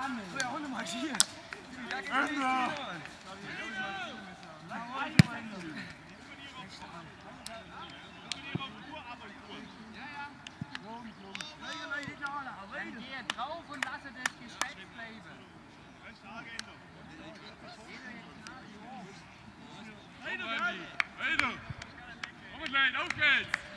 Mann, ey. Ja, Hunde mal hier. Dann drauf und lasse das Geschwätz bleiben. Hey du! Kom maar klein, ook eens!